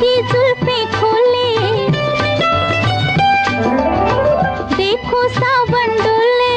की जुल्फे देखो सावन डोले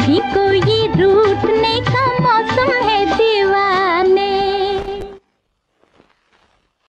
भी को